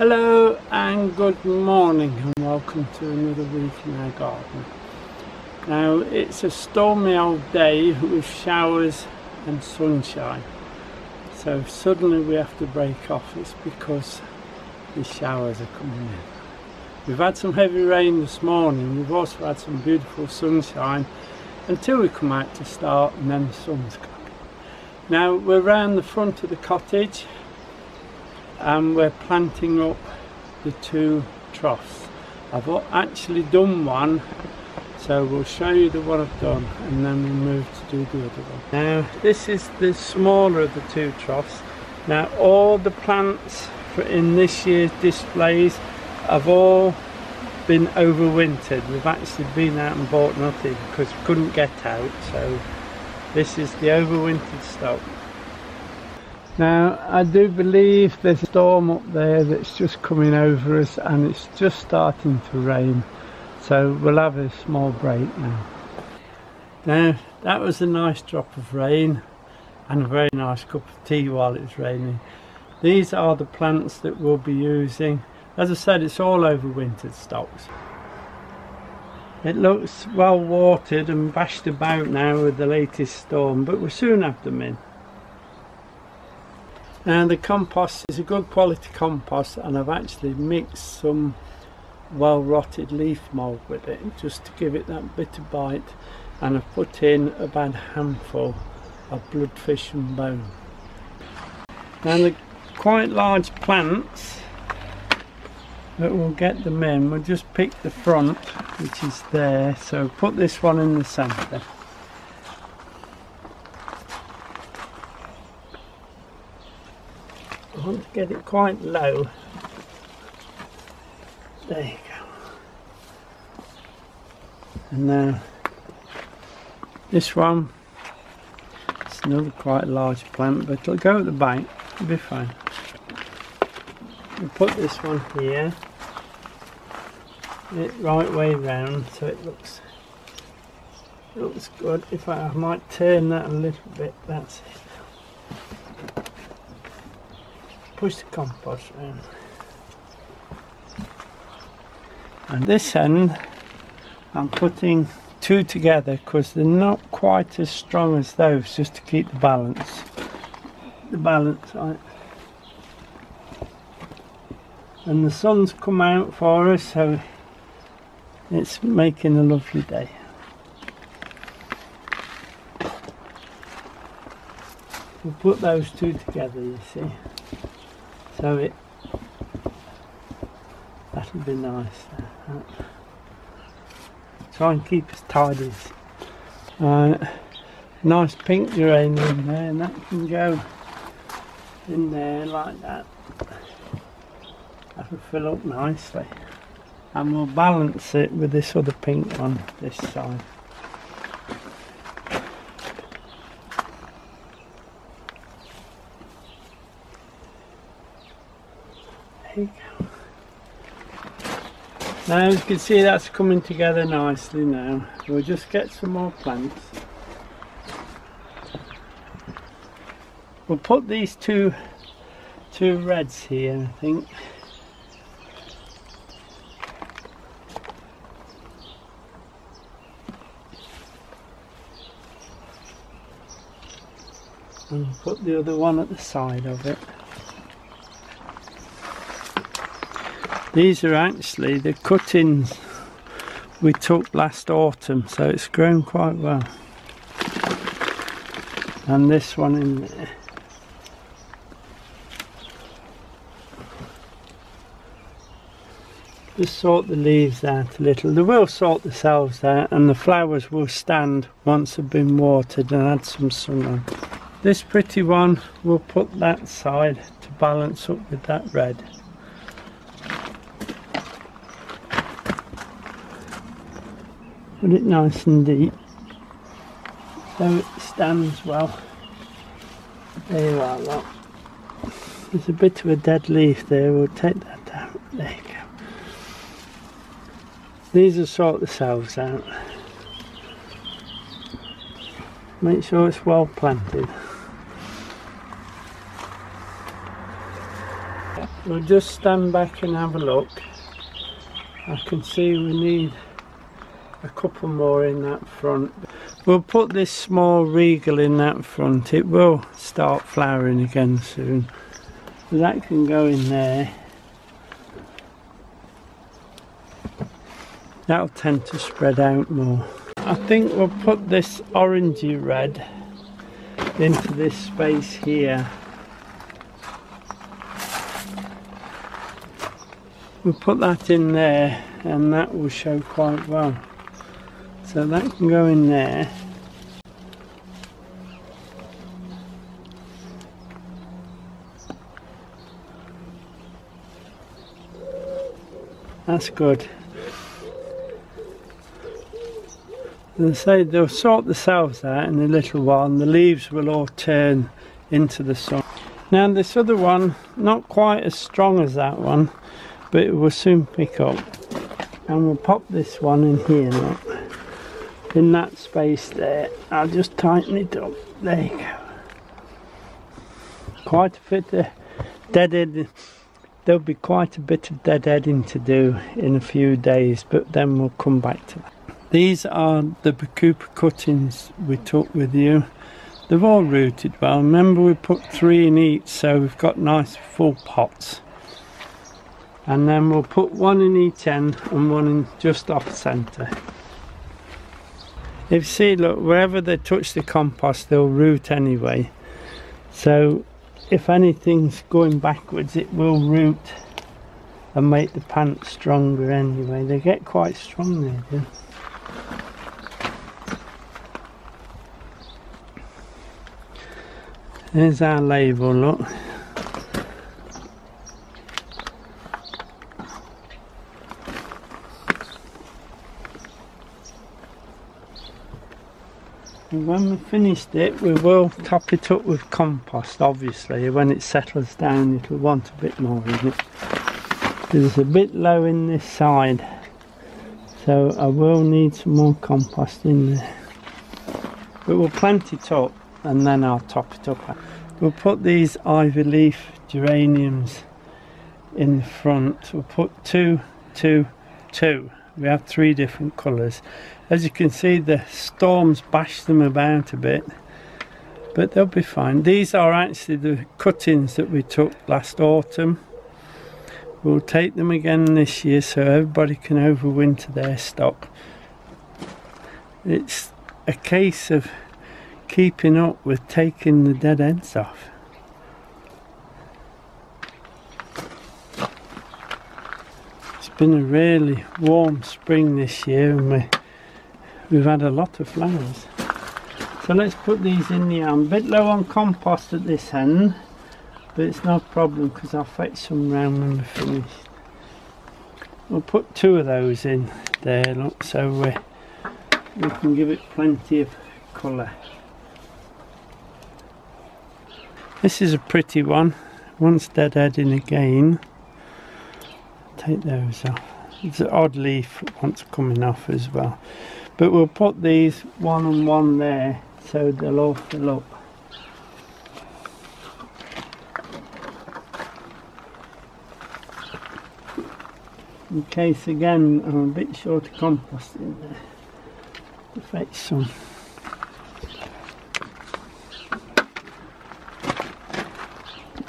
Hello and good morning and welcome to another week in our garden. Now it's a stormy old day with showers and sunshine. So suddenly we have to break off. It's because the showers are coming in. We've had some heavy rain this morning. We've also had some beautiful sunshine until we come out to start and then the sun's coming. Now we're around the front of the cottage and we're planting up the two troughs. I've actually done one so we'll show you the one I've done and then we'll move to do the other one. Now this is the smaller of the two troughs. Now all the plants for in this year's displays have all been overwintered. We've actually been out and bought nothing because we couldn't get out so this is the overwintered stock. Now I do believe there's a storm up there that's just coming over us and it's just starting to rain so we'll have a small break now. Now that was a nice drop of rain and a very nice cup of tea while it's raining. These are the plants that we'll be using. As I said it's all overwintered stocks. It looks well watered and bashed about now with the latest storm but we'll soon have them in and the compost is a good quality compost and I've actually mixed some well rotted leaf mould with it just to give it that bit of bite. And I've put in about a handful of bloodfish and bone. Now the quite large plants that will get them in, we'll just pick the front which is there. So put this one in the centre I want to get it quite low. There you go. And now this one, it's another quite large plant, but it'll go at the back, it'll be fine. We'll put this one here, it right way round so it looks it looks good. If I, I might turn that a little bit, that's it push the compost in. And this end, I'm putting two together because they're not quite as strong as those, just to keep the balance. The balance right. And the sun's come out for us, so it's making a lovely day. We'll put those two together, you see. So it that'll be nice. Try and keep as tidy as uh, nice pink geranium there and that can go in there like that. That'll fill up nicely. And we'll balance it with this other pink one this side. Now as you can see that's coming together nicely now. We'll just get some more plants. We'll put these two two reds here I think. And put the other one at the side of it. These are actually the cuttings we took last autumn, so it's grown quite well. And this one in there. Just sort the leaves out a little. They will sort themselves out and the flowers will stand once they've been watered and had some sun on. This pretty one, we'll put that side to balance up with that red. Put it nice and deep. So it stands well. There you are look. There's a bit of a dead leaf there. We'll take that out there you go. These will sort themselves out. Make sure it's well planted. We'll just stand back and have a look. I can see we need a couple more in that front. We'll put this small regal in that front. It will start flowering again soon. So that can go in there. That'll tend to spread out more. I think we'll put this orangey red into this space here. We'll put that in there and that will show quite well. So that can go in there. That's good. As say, they'll sort themselves out in a little while and the leaves will all turn into the sun. Now this other one, not quite as strong as that one, but it will soon pick up. And we'll pop this one in here. In that space there. I'll just tighten it up. There you go. Quite a bit of deadhead. There'll be quite a bit of deadheading to do in a few days, but then we'll come back to that. These are the Bacopa cuttings we took with you. They've all rooted well. Remember we put three in each so we've got nice full pots. And then we'll put one in each end and one in just off centre. If you see, look, wherever they touch the compost they'll root anyway. So if anything's going backwards it will root and make the plant stronger anyway. They get quite strong they do. There's our label, look. And when we've finished it, we will top it up with compost, obviously. When it settles down, it'll want a bit more in it. It's a bit low in this side, so I will need some more compost in there. But we'll plant it up and then I'll top it up. We'll put these ivy leaf geraniums in the front. We'll put two, two, two. We have three different colours. As you can see the storms bash them about a bit but they'll be fine. These are actually the cuttings that we took last autumn. We'll take them again this year so everybody can overwinter their stock. It's a case of keeping up with taking the dead ends off. Been a really warm spring this year and we, we've had a lot of flowers. So let's put these in the I'm bit low on compost at this end but it's no problem because I'll fetch some round when we're finished. We'll put two of those in there look so we, we can give it plenty of colour. This is a pretty one. Once deadheading again. Take those off. It's an odd leaf once coming off as well. But we'll put these one on one there so they'll all fill up. In case again I'm a bit short of compost in there to fetch some.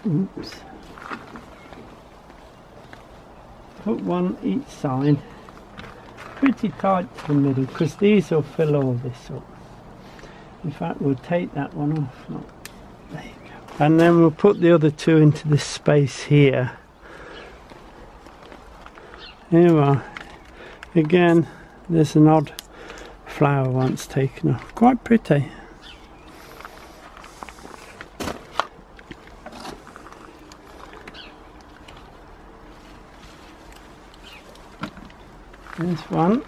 Oops. Put one each side. Pretty tight to the middle because these will fill all this up. In fact we'll take that one off. There you go. And then we'll put the other two into this space here. Here we are. Again, there's an odd flower once taken off. Quite pretty. There's one.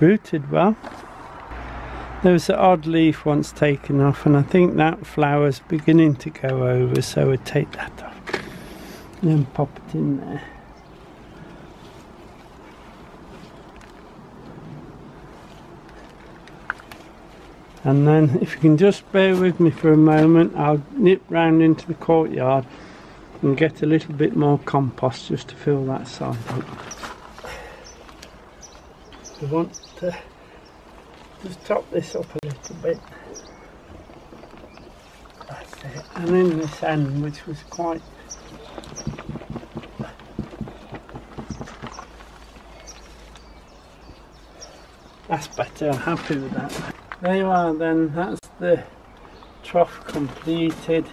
Rooted well. There was an odd leaf once taken off and I think that flower's beginning to go over so we'll take that off and then pop it in there. and then if you can just bear with me for a moment I'll nip round into the courtyard and get a little bit more compost just to fill that side up. We want to just top this up a little bit. That's it. And in this end which was quite That's better, I'm happy with that. There you are then, that's the trough completed.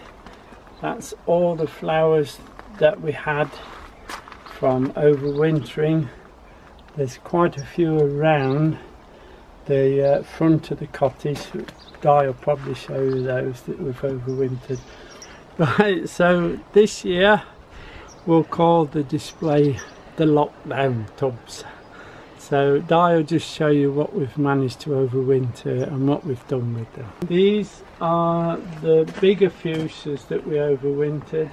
That's all the flowers that we had from overwintering. There's quite a few around the uh, front of the cottage. Guy will probably show you those that we've overwintered. Right, so this year we'll call the display the lockdown tubs. So Di will just show you what we've managed to overwinter and what we've done with them. These are the bigger fuchsias that we overwintered.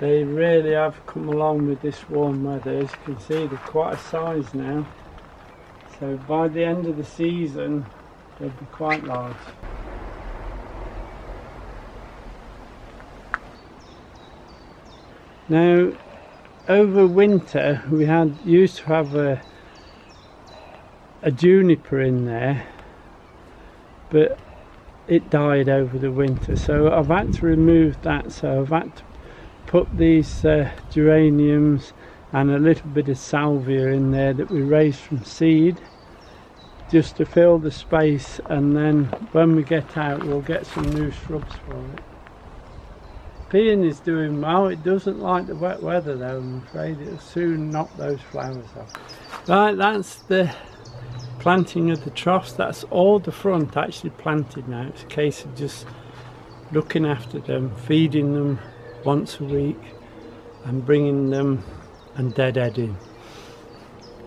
They really have come along with this warm weather. As you can see, they're quite a size now. So by the end of the season, they'll be quite large. Now, over winter, we had used to have a a juniper in there but it died over the winter. So I've had to remove that. So I've had to put these uh, geraniums and a little bit of salvia in there that we raised from seed just to fill the space. And then when we get out we'll get some new shrubs for it. Peony is doing well, it doesn't like the wet weather though I'm afraid. It'll soon knock those flowers off. Right that's the planting of the troughs that's all the front actually planted now. It's a case of just looking after them feeding them once a week and bringing them and deadheading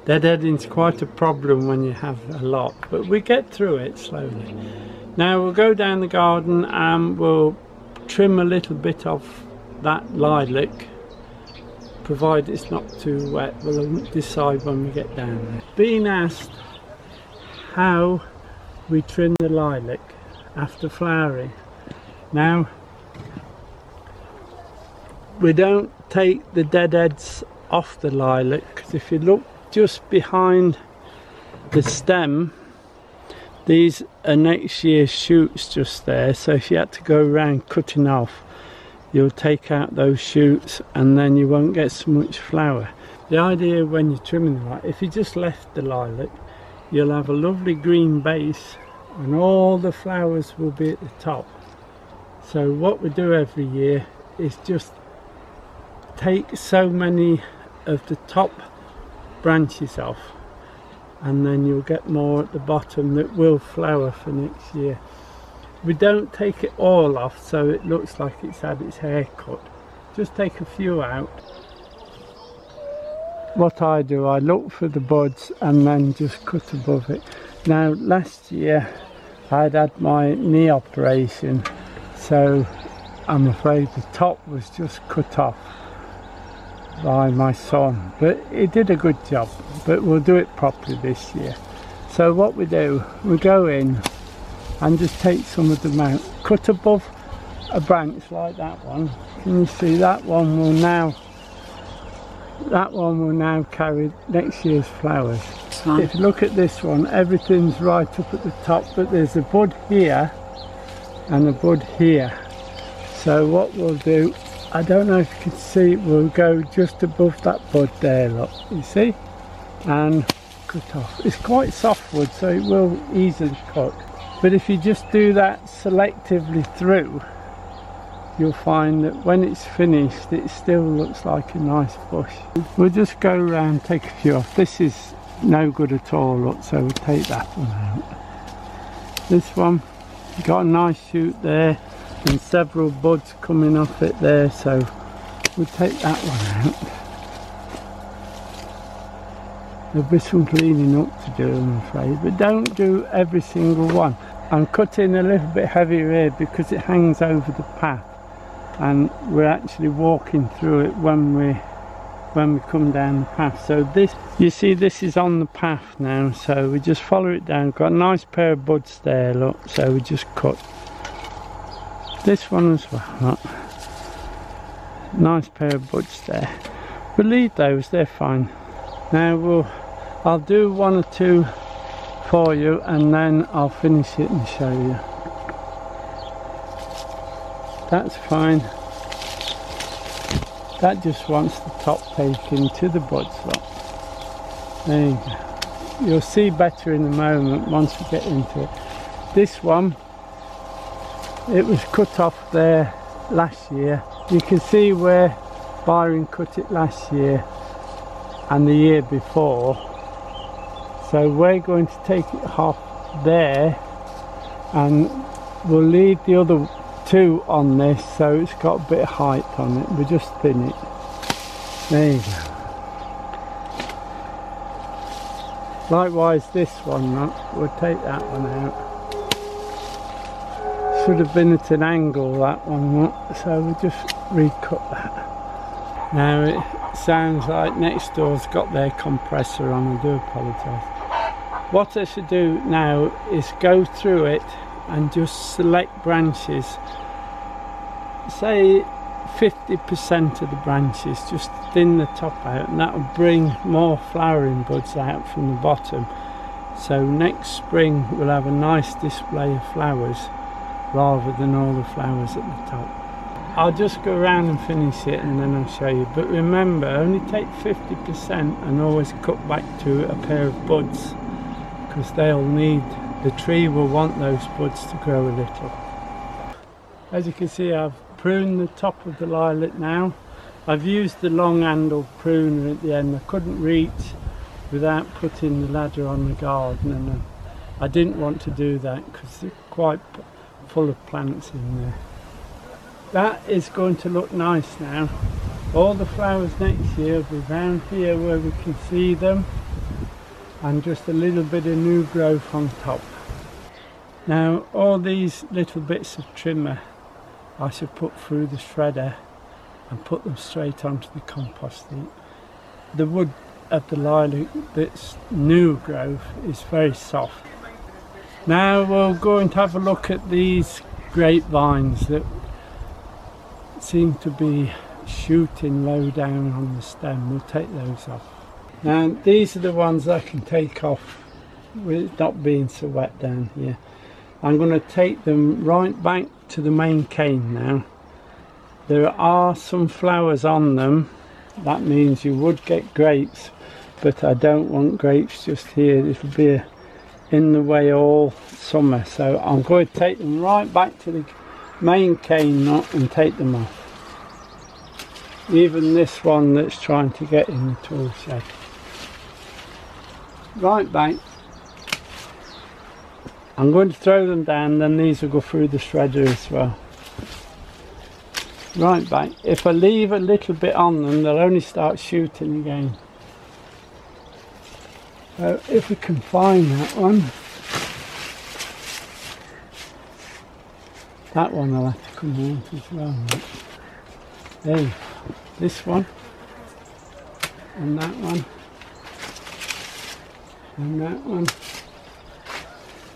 deadheading is quite a problem when you have a lot but we get through it slowly. Now we'll go down the garden and we'll trim a little bit of that lilac provided it's not too wet. We'll decide when we get down there. Being asked how we trim the lilac after flowering. Now, we don't take the dead deadheads off the lilac because if you look just behind the stem these are next year's shoots just there so if you had to go around cutting off you'll take out those shoots and then you won't get so much flower the idea when you're trimming the lilac if you just left the lilac you'll have a lovely green base and all the flowers will be at the top. So what we do every year is just take so many of the top branches off and then you'll get more at the bottom that will flower for next year. We don't take it all off so it looks like it's had its hair cut. Just take a few out what I do, I look for the buds and then just cut above it. Now last year I'd had my knee operation so I'm afraid the top was just cut off by my son but it did a good job but we'll do it properly this year. So what we do, we go in and just take some of them out, cut above a branch like that one. Can you see that one will now that one will now carry next year's flowers. If you look at this one, everything's right up at the top, but there's a bud here and a bud here. So what we'll do, I don't know if you can see, we'll go just above that bud there, look, you see? And cut off. It's quite soft wood, so it will easily cut. But if you just do that selectively through, you'll find that when it's finished it still looks like a nice bush. We'll just go around take a few off. This is no good at all look so we'll take that one out. This one got a nice shoot there and several buds coming off it there so we'll take that one out. There'll be some cleaning up to do I'm afraid but don't do every single one. I'm cutting a little bit heavier here because it hangs over the path and we're actually walking through it when we when we come down the path. So this, you see this is on the path now, so we just follow it down. Got a nice pair of buds there, look, so we just cut this one as well, look. Nice pair of buds there. We'll leave those, they're fine. Now we'll, I'll do one or two for you and then I'll finish it and show you. That's fine. That just wants the top taken to the bud slot. There you go. You'll see better in a moment once we get into it. This one, it was cut off there last year. You can see where Byron cut it last year and the year before. So we're going to take it off there and we'll leave the other two on this so it's got a bit of height on it. We just thin it. There you go. Likewise this one, we'll take that one out. Should have been at an angle that one, so we just recut that. Now it sounds like next door's got their compressor on, I do apologise. What I should do now is go through it and just select branches. Say 50% of the branches just thin the top out and that will bring more flowering buds out from the bottom. So next spring we'll have a nice display of flowers rather than all the flowers at the top. I'll just go around and finish it and then I'll show you. But remember only take 50% and always cut back to a pair of buds because they'll need the tree will want those buds to grow a little. As you can see I've pruned the top of the lilac now. I've used the long handled pruner at the end. I couldn't reach without putting the ladder on the garden and I didn't want to do that because it's quite full of plants in there. That is going to look nice now. All the flowers next year will be around here where we can see them and just a little bit of new growth on top now all these little bits of trimmer I should put through the shredder and put them straight onto the compost heap. The wood of the lilac that's new growth is very soft. Now we're going to have a look at these grapevines that seem to be shooting low down on the stem. We'll take those off. Now these are the ones I can take off with it not being so wet down here. I'm going to take them right back to the main cane now. There are some flowers on them. That means you would get grapes, but I don't want grapes just here. It'll be in the way all summer. So I'm going to take them right back to the main cane nut and take them off. Even this one that's trying to get in the tool shed. Right back I'm going to throw them down then these will go through the shredder as well. Right back if I leave a little bit on them they'll only start shooting again. So if we can find that one. That one I'll have to come out as well there this one. And that one. And that one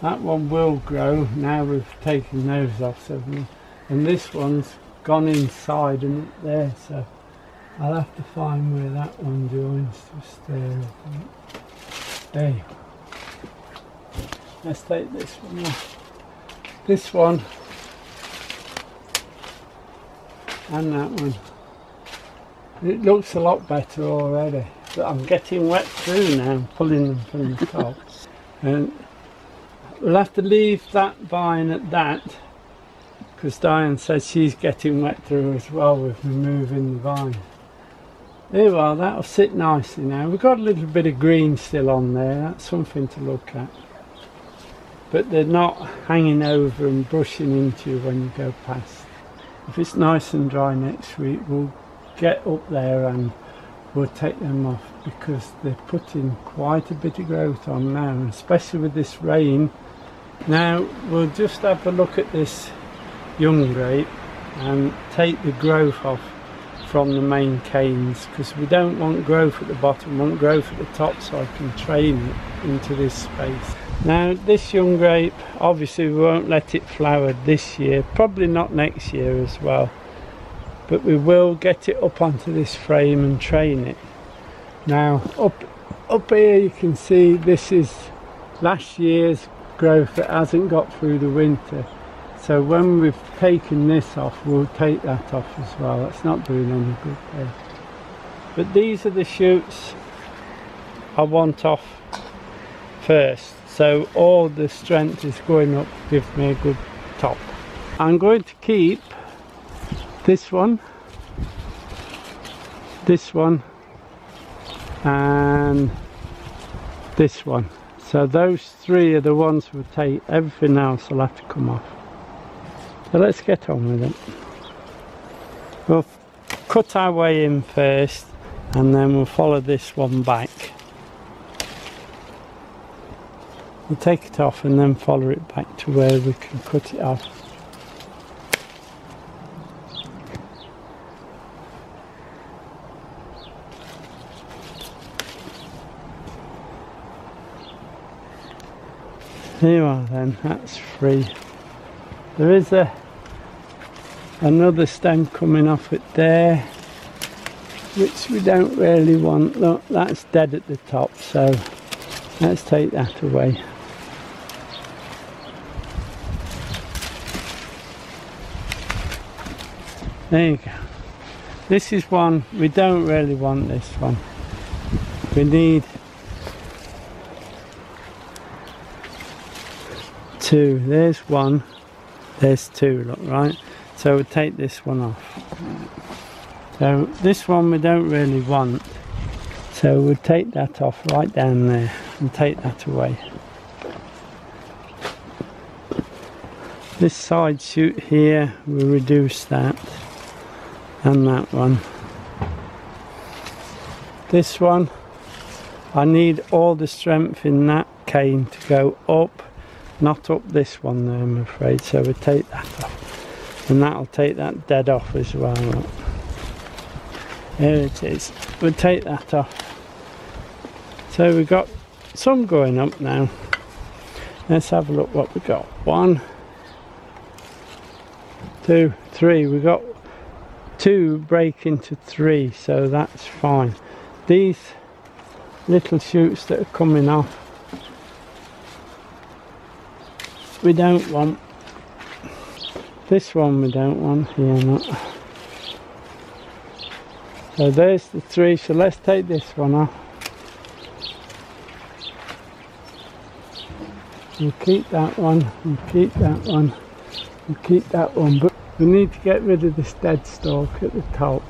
that one will grow now we've taken those off so and this one's gone inside and there so I'll have to find where that one joins just there there let's take this one off. This one. And that one. It looks a lot better already but I'm getting wet through now pulling them from the top. And we'll have to leave that vine at that because Diane says she's getting wet through as well with removing the vine. There you are, that'll sit nicely now. We've got a little bit of green still on there, that's something to look at. But they're not hanging over and brushing into you when you go past. If it's nice and dry next week, we'll get up there and we'll take them off because they're putting quite a bit of growth on now, especially with this rain now we'll just have a look at this young grape and take the growth off from the main canes because we don't want growth at the bottom, we want growth at the top so I can train it into this space. Now this young grape, obviously we won't let it flower this year, probably not next year as well, but we will get it up onto this frame and train it. Now up, up here you can see this is last year's growth that hasn't got through the winter so when we've taken this off, we'll take that off as well. That's not doing any good there. But these are the shoots I want off first. So all the strength is going up, to give me a good top. I'm going to keep this one, this one, and this one. So those three are the ones we'll take. Everything else will have to come off. So let's get on with it. We'll cut our way in first and then we'll follow this one back. We'll take it off and then follow it back to where we can cut it off. There you are then, that's free. There is a another stem coming off it there which we don't really want. Look, that's dead at the top so let's take that away. There you go. This is one, we don't really want this one. We need two. There's one. There's two look right? So we'll take this one off. So this one we don't really want. So we'll take that off right down there and take that away. This side shoot here we'll reduce that and that one. This one I need all the strength in that cane to go up not up this one though I'm afraid so we'll take that off. And that'll take that dead off as well. Look. there it is. We'll take that off. So we've got some going up now. Let's have a look what we got. One two three. We've got two break into three so that's fine. These little shoots that are coming off we don't want this one we don't want here not so there's the three so let's take this one off. We'll keep that one we'll keep that one we'll keep that one but we need to get rid of this dead stalk at the top.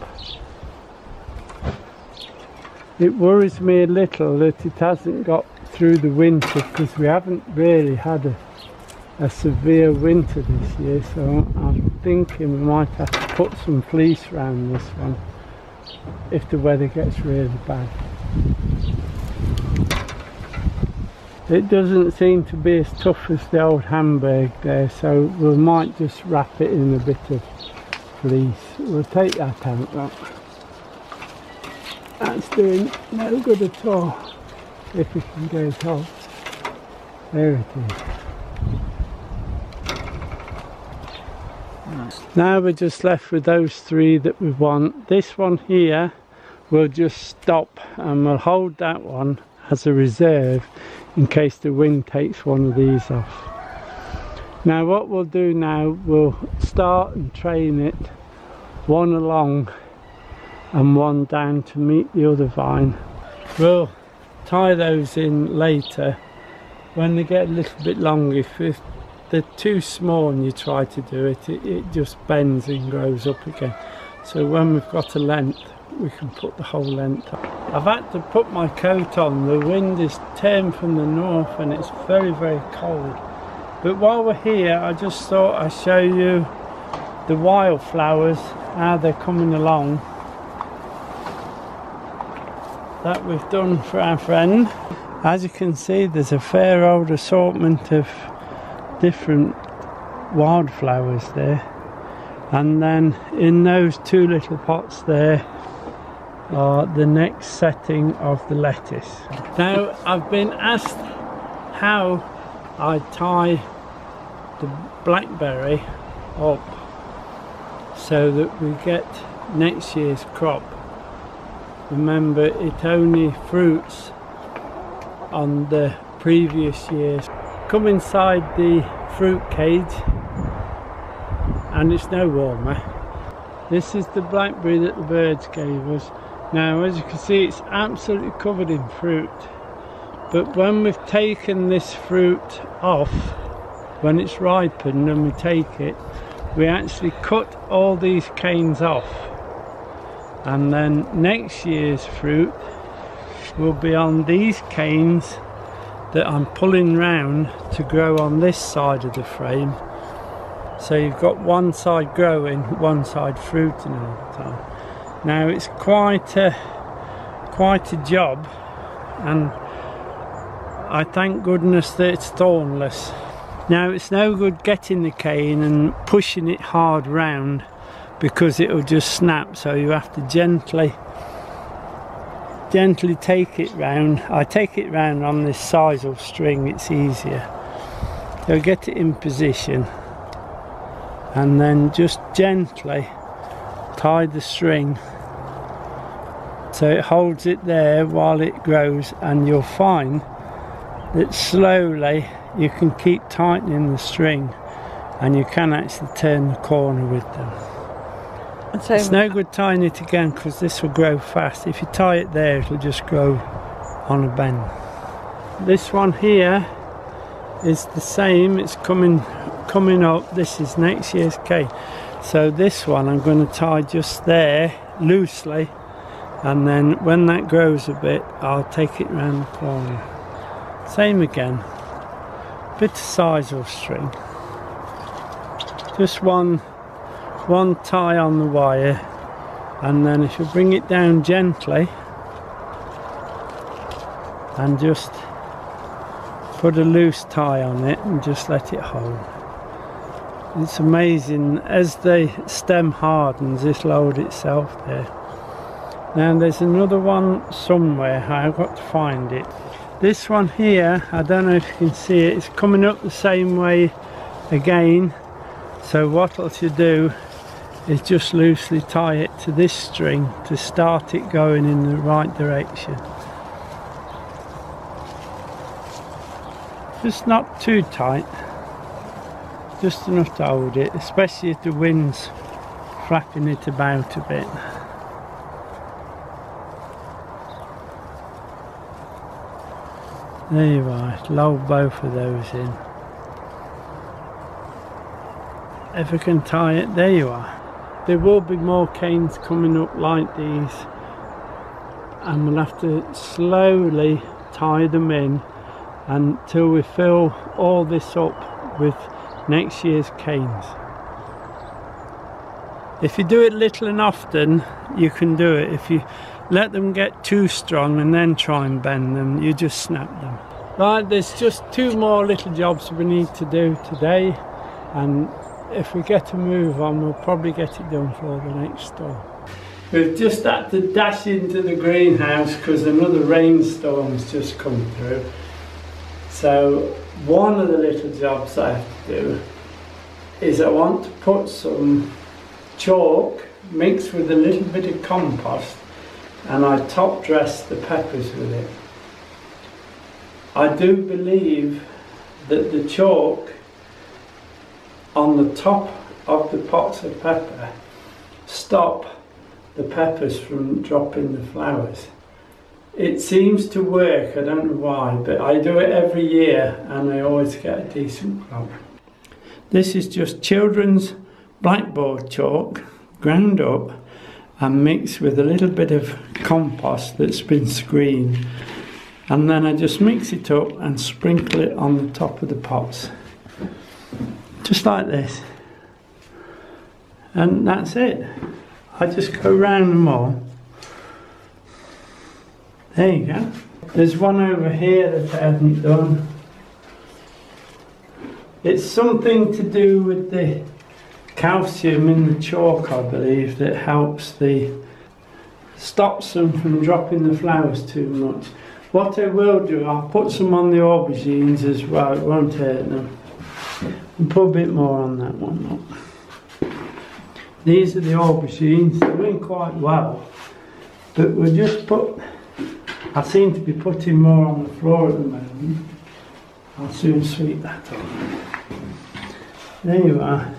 It worries me a little that it hasn't got through the winter because we haven't really had a a severe winter this year so I'm thinking we might have to put some fleece around this one if the weather gets really bad. It doesn't seem to be as tough as the old Hamburg there so we might just wrap it in a bit of fleece. We'll take that out. That. That's doing no good at all if we can get it off. There it is. Now we're just left with those three that we want. This one here we'll just stop and we'll hold that one as a reserve in case the wind takes one of these off. Now what we'll do now, we'll start and train it one along and one down to meet the other vine. We'll tie those in later when they get a little bit longer, if, if they're too small and you try to do it, it, it just bends and grows up again. So when we've got a length, we can put the whole length up. I've had to put my coat on. The wind is turned from the north and it's very, very cold. But while we're here, I just thought I'd show you the wildflowers, how they're coming along. That we've done for our friend. As you can see, there's a fair old assortment of different wildflowers there And then in those two little pots there are the next setting of the lettuce. Now I've been asked how I tie the blackberry up so that we get next year's crop. Remember it only fruits on the previous years. Come inside the fruit cage and it's no warmer. This is the blackberry that the birds gave us. Now as you can see it's absolutely covered in fruit but when we've taken this fruit off when it's ripened and we take it we actually cut all these canes off and then next year's fruit will be on these canes that I'm pulling round to grow on this side of the frame. So you've got one side growing one side fruiting all the time. Now it's quite a quite a job and I thank goodness that it's thornless. Now it's no good getting the cane and pushing it hard round because it'll just snap so you have to gently gently take it round. I take it round on this sisal string it's easier. So get it in position and then just gently tie the string so it holds it there while it grows and you'll find that slowly you can keep tightening the string and you can actually turn the corner with them. So it's no good tying it again because this will grow fast. If you tie it there it'll just grow on a bend. This one here is the same, it's coming coming up, this is next year's cake. So this one I'm going to tie just there loosely and then when that grows a bit I'll take it round the corner. Same again, bit of sisal string, just one, one tie on the wire and then if you bring it down gently and just put a loose tie on it and just let it hold. It's amazing as the stem hardens it'll hold itself there. Now there's another one somewhere I've got to find it. This one here, I don't know if you can see it, it's coming up the same way again. So what else you do is just loosely tie it to this string to start it going in the right direction. Just not too tight, just enough to hold it, especially if the wind's flapping it about a bit. There you are, load both of those in. If I can tie it, there you are. There will be more canes coming up like these and we'll have to slowly tie them in until we fill all this up with next year's canes. If you do it little and often, you can do it. If you let them get too strong and then try and bend them you just snap them right there's just two more little jobs we need to do today and if we get a move on we'll probably get it done for the next storm we've just had to dash into the greenhouse because another rainstorm's just come through so one of the little jobs I have to do is I want to put some chalk mixed with a little bit of compost and I top dress the peppers with it. I do believe that the chalk on the top of the pots of pepper stop the peppers from dropping the flowers. It seems to work, I don't know why, but I do it every year and I always get a decent crop. This is just children's blackboard chalk ground up and mixed with a little bit of compost that's been screened and then I just mix it up and sprinkle it on the top of the pots just like this. And that's it. I just go around them all. There you go. There's one over here that I haven't done. It's something to do with the calcium in the chalk, I believe, that helps the stops them from dropping the flowers too much. What I will do, I'll put some on the aubergines as well, it won't hurt them. Put a bit more on that one. These are the aubergines, they're doing quite well. But we'll just put, I seem to be putting more on the floor at the moment. I'll soon sweep that up. There you are.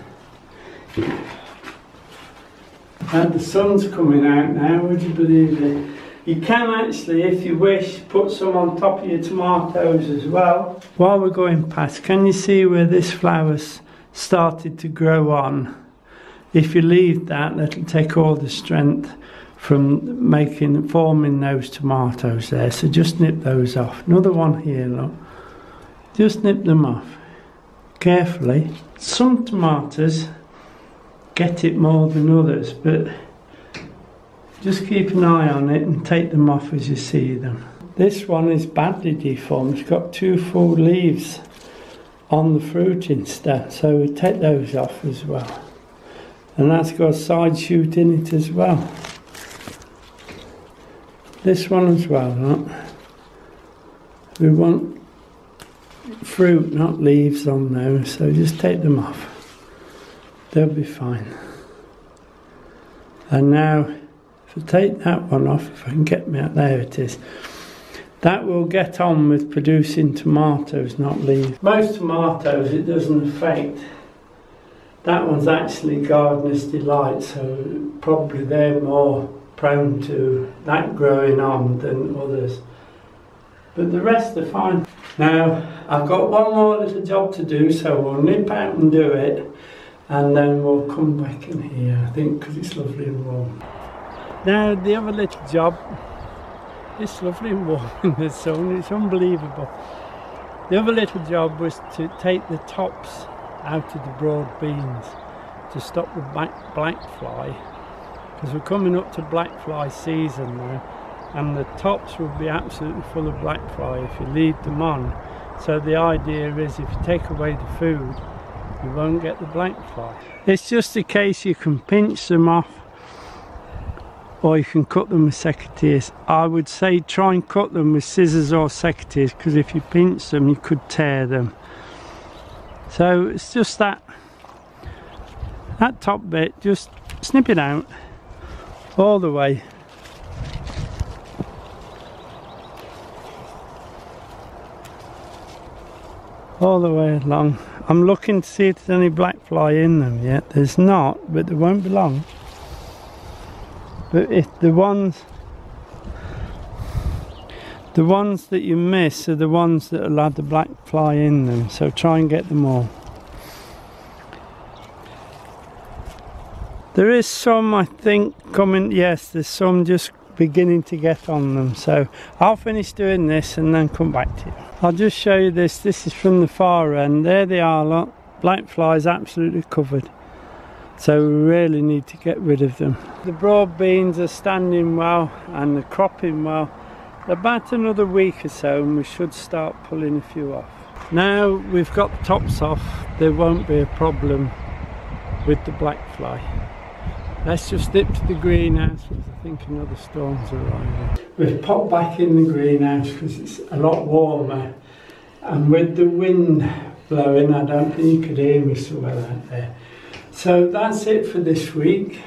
And the sun's coming out now, would you believe it? You can actually, if you wish, put some on top of your tomatoes as well. While we're going past, can you see where this flower's started to grow on? If you leave that, that'll take all the strength from making, forming those tomatoes there. So just nip those off. Another one here, look. Just nip them off. Carefully. Some tomatoes get it more than others, but just keep an eye on it and take them off as you see them. This one is badly deformed. It's got two full leaves on the fruit instead, so we take those off as well. And that's got a side shoot in it as well. This one as well, look. We want fruit, not leaves on those, so just take them off. They'll be fine. And now if I take that one off, if I can get me out, there it is. That will get on with producing tomatoes, not leaves. Most tomatoes it doesn't affect. That one's actually gardener's delight, so probably they're more prone to that growing on than others. But the rest are fine. Now, I've got one more little job to do, so we'll nip out and do it, and then we'll come back in here, I think, because it's lovely and warm. Now the other little job, it's lovely and warm in the sun, it's unbelievable. The other little job was to take the tops out of the broad beans to stop the black, black fly because we're coming up to black fly season now and the tops will be absolutely full of black fly if you leave them on. So the idea is if you take away the food you won't get the black fly. It's just a case you can pinch them off or you can cut them with secateurs. I would say try and cut them with scissors or secateurs because if you pinch them you could tear them. So it's just that that top bit, just snip it out all the way. All the way along. I'm looking to see if there's any black fly in them yet. There's not, but there won't be long. But if the ones the ones that you miss are the ones that will have the black fly in them, so try and get them all. There is some, I think, coming, yes, there's some just beginning to get on them. So I'll finish doing this and then come back to you. I'll just show you this. This is from the far end. There they are, look. Black flies absolutely covered so we really need to get rid of them. The broad beans are standing well and the cropping well. About another week or so and we should start pulling a few off. Now we've got the tops off, there won't be a problem with the black fly. Let's just dip to the greenhouse because I think another storm's arriving. We've popped back in the greenhouse because it's a lot warmer and with the wind blowing I don't think you could hear me so well out there. So that's it for this week.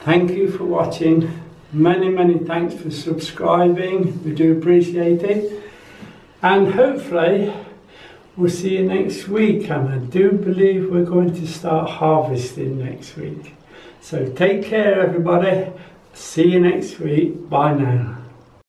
Thank you for watching. Many, many thanks for subscribing. We do appreciate it. And hopefully, we'll see you next week. And I do believe we're going to start harvesting next week. So take care, everybody. See you next week. Bye now.